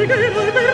你个什么？你